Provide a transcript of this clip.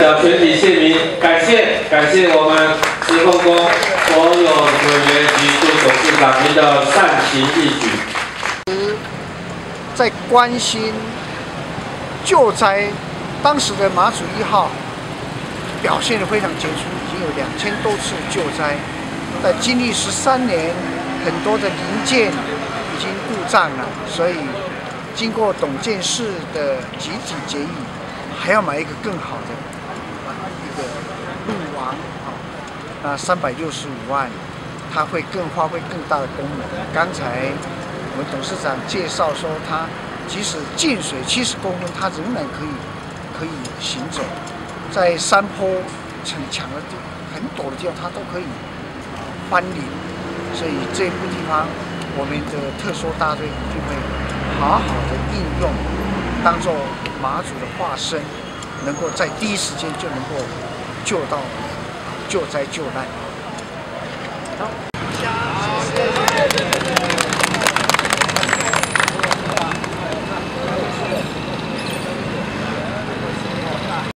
表全体县民感谢感谢我们石凤宫所有委员及杜董事长您的善行义举。在关心救灾，当时的马祖一号表现得非常杰出，已经有两千多次救灾，在经历十三年，很多的零件已经故障了，所以经过董建市的集体决议，还要买一个更好的个路王啊，那三百六十五万，它会更发挥更大的功能。刚才我们董事长介绍说，它即使进水七十公分，它仍然可以可以行走，在山坡很强的地、很陡的地方，它都可以翻领。所以这部地方，我们的特殊大队就会好好的应用，当做马祖的化身，能够在第一时间就能够救到救灾救难。